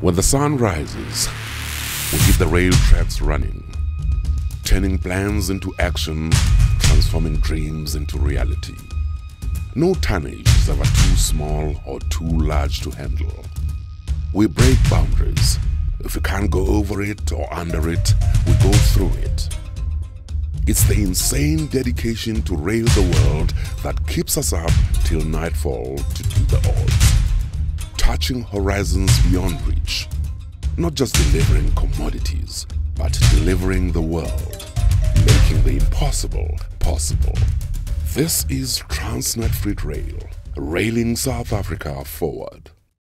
When the sun rises, we keep the rail tracks running, turning plans into action, transforming dreams into reality. No tonnage is ever too small or too large to handle. We break boundaries. If we can't go over it or under it, we go through it. It's the insane dedication to rail the world that keeps us up till nightfall to do the odds. Touching horizons beyond reach. Not just delivering commodities, but delivering the world. Making the impossible possible. This is Transnet Freight Rail, railing South Africa forward.